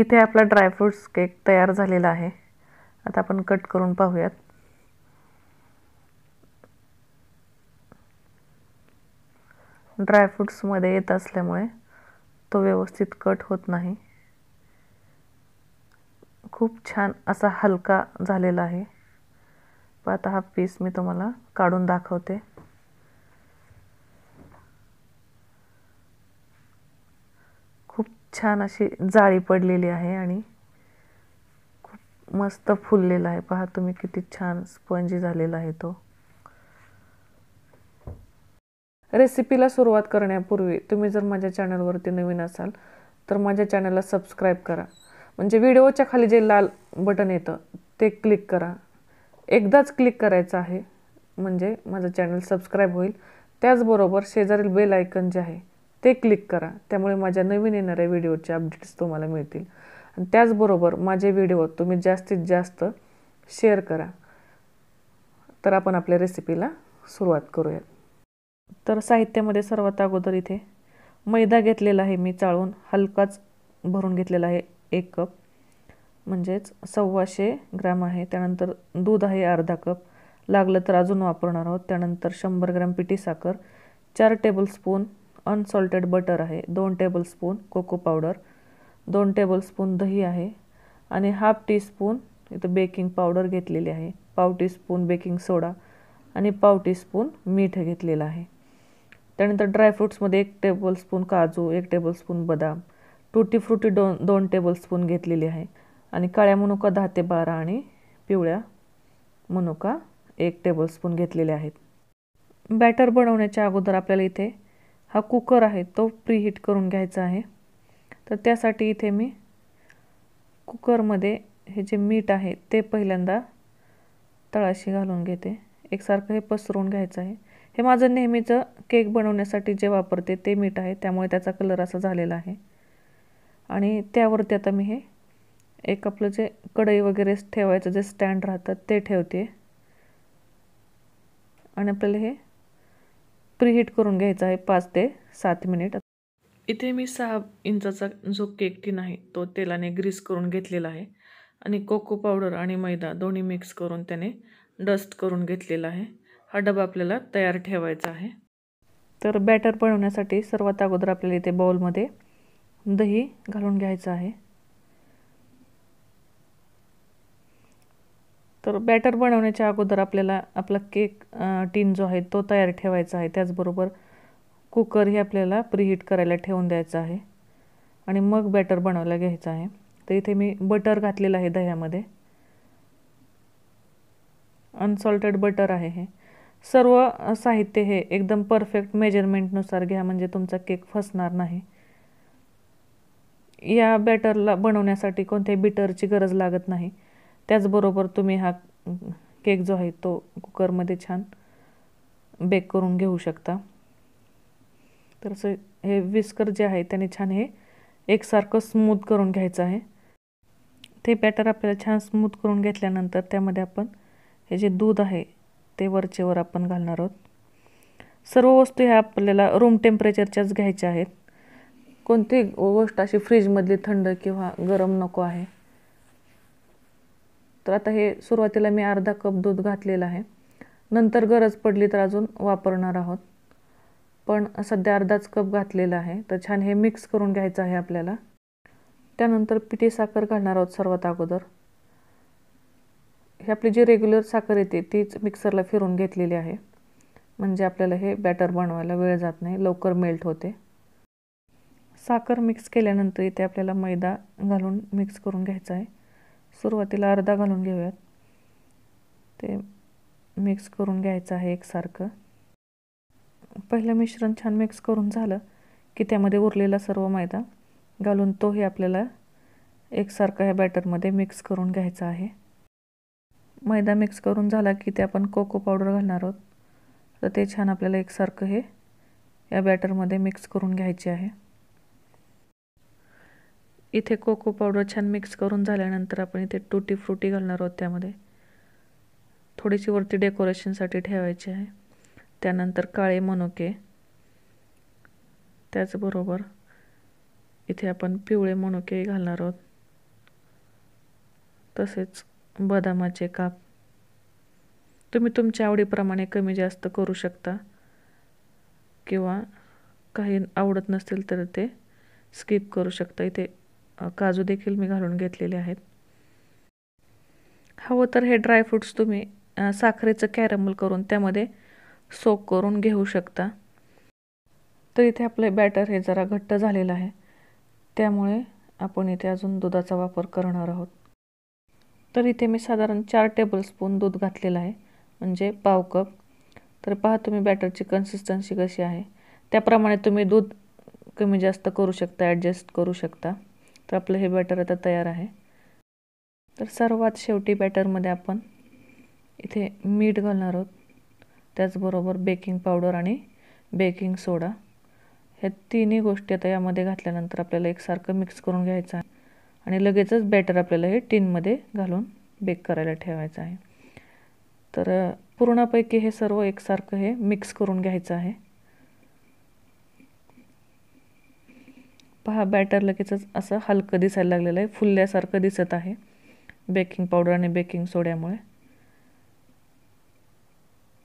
इथे आपला dry fruits cake तयार झालेला आहे. आता आपण कट करून पाहूयात. ड्रायफ्रूट्समध्ये येत असल्यामुळे तो व्यवस्थित कट होत नाही. खूप छान असा हलका झालेला आहे. आता हा पीस मी तुम्हाला काढून दाखवते खूप छान अशी जाळी पडलेली आहे आणि खूप मस्त फुललेला आहे. पहा तुम्ही किती छान स्पंजी झालेला आहे तो. रेसिपीला सुरुवात करण्यापूर्वी तुम्ही जर माझ्या चॅनलवरती नवीन असाल तर माझ्या चॅनलला सबस्क्राईब करा. म्हणजे व्हिडिओच्या खाली जे लाल बटन येतं ते क्लिक करा. एकदाच क्लिक करायचं आहे म्हणजे माझं चॅनल सबस्क्राईब होईल. त्याचबरोबर शेजारील बेल आयकन जे आहे ते क्लिक करा. त्यामुळे माझ्या नवीन येणाऱ्या व्हिडिओचे अपडेट्स तुम्हाला मिळतील. आणि त्याचबरोबर माझे व्हिडिओ तुम्ही जास्तीत जास्त शेअर करा. तर आपण आपल्या रेसिपीला सुरुवात करूयात. तर साहित्यामध्ये सर्वात अगोदर इथे मैदा घेतलेला आहे मी चाळून. हलकाच भरून घेतलेला आहे एक कप म्हणजेच सव्वाशे ग्रॅम आहे. त्यानंतर दूध आहे अर्धा कप लागलं तर अजून वापरणार आहोत. त्यानंतर शंभर ग्रॅम पिठी साखर. चार टेबलस्पून अनसॉल्टेड बटर आहे. दोन टेबलस्पून कोको पावडर दोन टेबलस्पून दही आहे आणि हाफ टीस्पून इथं बेकिंग पावडर घेतलेली आहे. पाव टीस्पून बेकिंग सोडा आणि पाव टीस्पून मीठ घेतलेलं आहे. त्यानंतर ड्रायफ्रूट्समध्ये एक टेबलस्पून काजू एक टेबलस्पून बदाम टुटी फ्रुटी दोन दोन टेबलस्पून घेतलेली आहे. आणि काळ्या मनुका दहा ते बारा आणि पिवळ्या मनुका एक टेबलस्पून घेतलेले आहेत. बॅटर बनवण्याच्या अगोदर आपल्याला इथे हा कुकर आहे तो प्रीहीट करून घ्यायचा आहे. तर त्यासाठी इथे मी कुकरमध्ये हे जे मीठ आहे ते पहिल्यांदा तळाशी घालून घेते. एकसारखं हे पसरवून घ्यायचं आहे. हे माझं नेहमीचं केक बनवण्यासाठी जे वापरते ते मीठ आहे. त्यामुळे त्याचा कलर असा झालेला आहे. आणि त्यावरती आता मी हे एक आपलं जे कढई वगैरे ठेवायचं जे स्टँड राहतात ते ठेवते. आणि आपल्याला हे प्रीहीट करून घ्यायचं आहे पाच ते सात मिनिट. इथे मी सहा इंचाचा जो केक टीन आहे तो तेलाने ग्रीस करून घेतलेला आहे. आणि कोको पावडर आणि मैदा दोन्ही मिक्स करून त्याने डस्ट करून घेतलेला आहे. हा डबा आपल्याला तयार ठेवायचा आहे. तर बॅटर बनवण्यासाठी सर्वात अगोदर आपल्याला इथे बाउलमध्ये दही घालून घ्यायचं आहे. तर बॅटर बनवण्याच्या अगोदर आपल्याला आपला केक टीन जो आहे तो तयार ठेवायचा आहे. त्याचबरोबर कुकर हे आपल्याला प्रीहीट करायला ठेवून द्यायचं आहे. आणि मग बॅटर बनवायला घ्यायचं आहे. तर इथे मी बटर घातलेलं आहे दह्यामध्ये. अनसॉल्टेड बटर आहे हे. सर्व साहित्य हे एकदम परफेक्ट मेजरमेंटनुसार घ्या म्हणजे तुमचा केक फसणार नाही. या बॅटरला बनवण्यासाठी कोणत्याही बिटरची गरज लागत नाही. त्याचबरोबर तुम्ही हा केक जो आहे तो कुकरमध्ये छान बेक करून घेऊ शकता. तर असं हे विस्कर जे आहे त्याने छान हे एकसारखं स्मूथ करून घ्यायचं आहे. ते बॅटर आपल्याला छान स्मूथ करून घेतल्यानंतर त्यामध्ये आपण हे जे दूध आहे ते वरचेवर आपण घालणार आहोत. सर्व वस्तू ह्या आपल्याला रूम टेम्परेचरच्याच घ्यायच्या आहेत. कोणती गोष्ट अशी फ्रीजमधली थंड किंवा गरम नको आहे. तर आता हे सुरुवातीला मी अर्धा कप दूध घातलेलं आहे. नंतर गरज पडली तर अजून वापरणार आहोत. पण सध्या अर्धाच कप घातलेला आहे. तर छान हे मिक्स करून घ्यायचं आहे आपल्याला. त्यानंतर पिठी साखर घालणार आहोत सर्वात अगोदर. ही आपली जी रेग्युलर साखर येते तीच मिक्सरला फिरून घेतलेली आहे. म्हणजे आपल्याला हे बॅटर बनवायला वेळ जात नाही लवकर मेल्ट होते. साखर मिक्स केल्यानंतर इथे आपल्याला मैदा घालून मिक्स करून घ्यायचा आहे. सुरुवातीला अर्धा घालून घेऊयात. ते मिक्स करून घ्यायचं आहे एकसारखं. पहिलं मिश्रण छान मिक्स करून झालं की त्यामध्ये उरलेला सर्व मैदा घालून तोही आपल्याला एकसारखा ह्या बॅटरमध्ये मिक्स करून घ्यायचा आहे. मैदा मिक्स करून झाला की ते आपण कोको पावडर घालणार आहोत. तर ते छान आपल्याला एकसारखं हे या बॅटरमध्ये मिक्स करून घ्यायचे आहे. इथे कोको पावडर छान मिक्स करून झाल्यानंतर आपण इथे टुटी फ्रुटी घालणार आहोत त्यामध्ये. थोडीशी वरती डेकोरेशनसाठी ठेवायची आहे. त्यानंतर काळे मनुके. त्याचबरोबर इथे आपण पिवळे मनुके घालणार आहोत. तसेच बदामाचे काप. तुम्ही तुमच्या आवडीप्रमाणे कमी जास्त करू शकता. किंवा काही आवडत नसतील तर ते स्किप करू शकता. इथे काजू देखील मी घालून घेतलेले आहेत. हवं तर हे ड्रायफ्रूट्स तुम्ही साखरेचं कॅरमल करून त्यामध्ये सोक करून घेऊ शकता. तर इथे आपले बॅटर हे जरा घट्ट झालेलं आहे. त्यामुळे आपण इथे अजून दुधाचा वापर करणार आहोत. तर इथे मी साधारण चार टेबलस्पून दूध घातलेलं आहे म्हणजे पाव कप तर पहा तुम्ही बॅटरची कन्सिस्टन्सी कशी आहे. त्याप्रमाणे तुम्ही दूध कमी जास्त करू शकता ॲडजस्ट करू शकता. तर आपलं हे बॅटर आता तयार आहे. तर सर्वात शेवटी बॅटरमध्ये आपण इथे मीठ घालणार आहोत. त्याचबरोबर बेकिंग पावडर आणि बेकिंग सोडा ह्या तिन्ही गोष्टी आता यामध्ये घातल्यानंतर आपल्याला एकसारखं मिक्स करून घ्यायचं आहे. आणि लगेचच बॅटर आपल्याला हे टीनमध्ये घालून बेक करायला ठेवायचं आहे. तर पूर्णपैकी हे सर्व एकसारखं हे मिक्स करून घ्यायचं आहे. पहा बॅटर लगेचच असं हलकं दिसायला लागलेलं आहे. फुलल्यासारखं दिसत आहे. बेकिंग पावडर आणि बेकिंग सोड्यामुळे.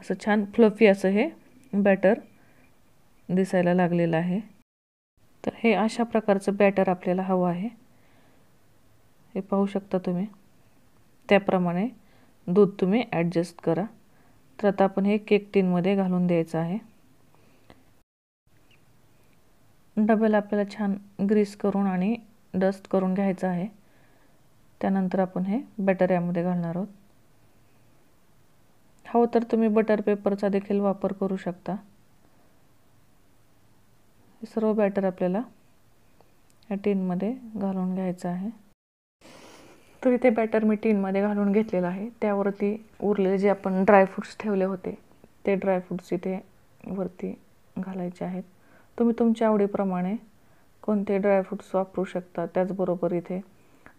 असं छान फ्लफी असं हे बॅटर दिसायला लागलेलं आहे. तर हे अशा प्रकारचं बॅटर आपल्याला हवं आहे. हे पाहू शकता तुम्ही. त्याप्रमाणे दूध तुम्ही ॲडजस्ट करा. तर आता आपण हे केक टीनमध्ये घालून द्यायचं आहे. डबल आपल्याला छान ग्रीस करून आणि डस्ट करून घ्यायचं आहे. त्यानंतर आपण हे बॅटर यामध्ये घालणार आहोत. हो तर तुम्ही बटर पेपरचा देखील वापर करू शकता. हे सर्व बॅटर आपल्याला या टीनमध्ये घालून घ्यायचं आहे. तर इथे बॅटर मी टीनमध्ये घालून घेतलेलं आहे. त्यावरती उरलेले जे आपण ड्रायफ्रूट्स ठेवले होते ते ड्रायफ्रूट्स इथे वरती घालायचे आहेत. तुम्ही तुमच्या आवडीप्रमाणे कोणते ड्रायफ्रूट्स वापरू शकता त्याचबरोबर इथे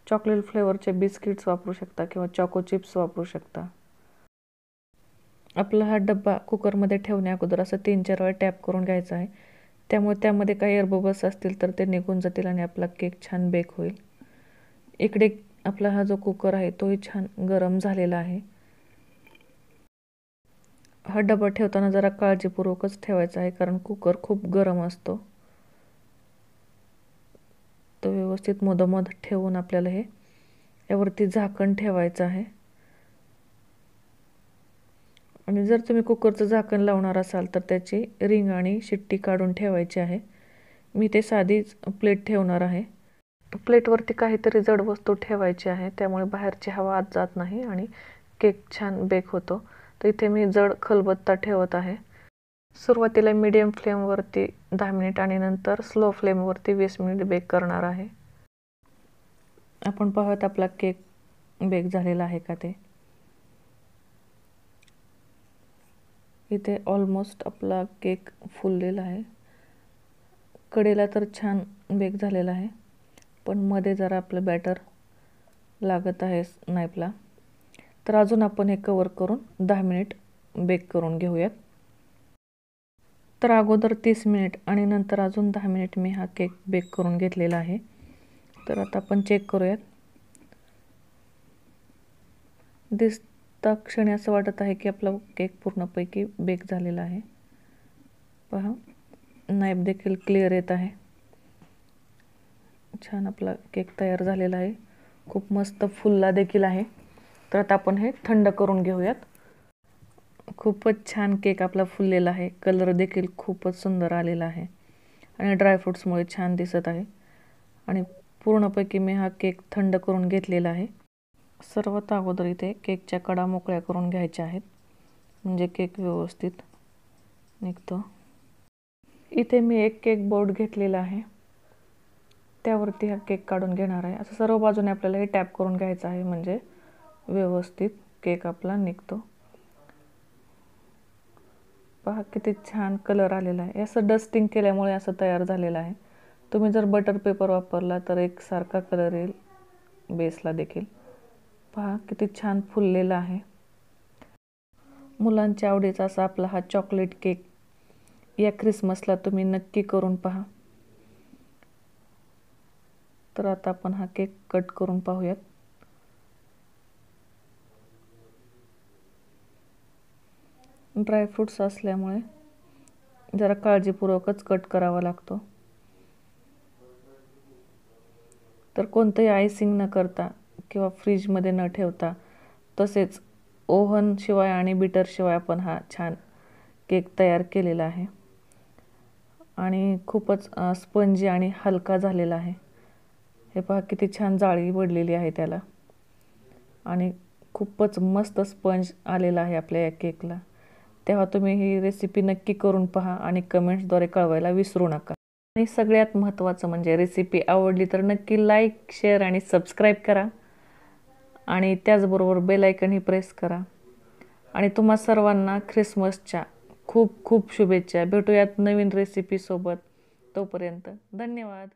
चॉकलेट फ्लेवरचे बिस्किट्स वापरू शकता किंवा चॉको चिप्स वापरू शकता. आपला हा डब्बा कुकरमध्ये ठेवण्या अगोदर असं तीन चार वेळा टॅप करून घ्यायचा आहे. त्यामुळे त्यामध्ये काही एअरबबल्स असतील तर ते निघून जातील आणि आपला केक छान बेक होईल. इकडे आपला हा जो कुकर आहे तोही छान गरम झालेला आहे. हा डबा ठेवताना जरा काळजीपूर्वकच ठेवायचा आहे कारण कुकर खूप गरम असतो. तो व्यवस्थित मधोमध ठेवून आपल्याला हे यावरती झाकण ठेवायचं आहे. आणि जर तुम्ही कुकरचं झाकण लावणार असाल तर त्याची रिंग आणि शिट्टी काढून ठेवायची आहे. मी ते साधीच प्लेट ठेवणार आहे. प्लेटवरती काहीतरी जड वस्तू ठेवायची आहे त्यामुळे बाहेरची हवा आत जात नाही आणि केक छान बेक होतो. तर इथे मी जड खलबत्ता ठेवत आहे. सुरुवातीला मीडियम फ्लेमवरती दहा मिनिट आणि नंतर स्लो फ्लेमवरती वीस मिनिट बेक करणार आहे. आपण पाहत आपला केक बेक झालेला आहे का ते? इथे ऑलमोस्ट आपला केक फुललेला आहे. कडेला तर छान बेक झालेला आहे. पण मध्ये जरा आपलं बॅटर लागत आहे नाईफला तर अजून आपण हे कवर करून दहा मिनिट बेक करून घेऊयात. तर अगोदर तीस मिनिट आणि नंतर अजून दहा मिनिट मी हा केक बेक करून घेतलेला आहे. तर आता आपण चेक करूयात. दिसता क्षणी असं वाटत आहे की आपला केक पूर्णपैकी बेक झालेला आहे. पहा नाईफ देखील क्लिअर येत आहे. छान आपला केक तयार झालेला आहे. खूप मस्त फुलला देखील आहे. तर आता आपण हे थंड करून घेऊयात. खूपच छान केक आपला फुललेला आहे. कलर देखील खूपच सुंदर आलेला आहे. आणि ड्रायफ्रूट्समुळे छान दिसत आहे. आणि पूर्णपैकी मी हा केक थंड करून घेतलेला आहे. सर्वात अगोदर इथे केकच्या कडा मोकळ्या करून घ्यायच्या आहेत. म्हणजे केक व्यवस्थित निघतो. इथे मी एक केक बोर्ड घेतलेला आहे. त्यावरती हा केक काढून घेणार आहे. असं सर्व बाजूने आपल्याला हे टॅप करून घ्यायचं आहे. म्हणजे व्यवस्थित केक आपला निघतो. पहा किती छान कलर आलेला आहे. असं डस्टिंग केल्यामुळे असं तयार झालेलं आहे. तुम्ही जर बटर पेपर वापरला तर एक सारखा कलर येईल बेसला देखील. पहा किती छान फुललेला आहे. मुलांच्या आवडीचा असा आपला हा चॉकलेट केक या क्रिसमसला तुम्ही नक्की करून पहा. तर आता आपण हा केक कट करून पाहूयात. ड्रायफ्रूट्स असल्यामुळे जरा काळजीपूर्वकच कट करावा लागतो. तर कोणतंही आयसिंग न करता किंवा फ्रीजमध्ये न ठेवता तसेच ओव्हनशिवाय आणि बिटरशिवाय आपण हा छान केक तयार केलेला आहे. आणि खूपच स्पंजी आणि हलका झालेला आहे. हे पहा किती छान जाळी पडलेली आहे त्याला. आणि खूपच मस्त स्पंज आलेला आहे आपल्या या केकला. तेव्हा तुम्ही ही रेसिपी नक्की करून पहा आणि कमेंट्सद्वारे कळवायला विसरू नका. आणि सगळ्यात महत्त्वाचं म्हणजे रेसिपी आवडली तर नक्की लाईक शेअर आणि सबस्क्राईब करा. आणि त्याचबरोबर बेलायकनही प्रेस करा. आणि तुम्हा सर्वांना ख्रिसमसच्या खूप खूप शुभेच्छा. भेटूयात नवीन रेसिपीसोबत तोपर्यंत धन्यवाद.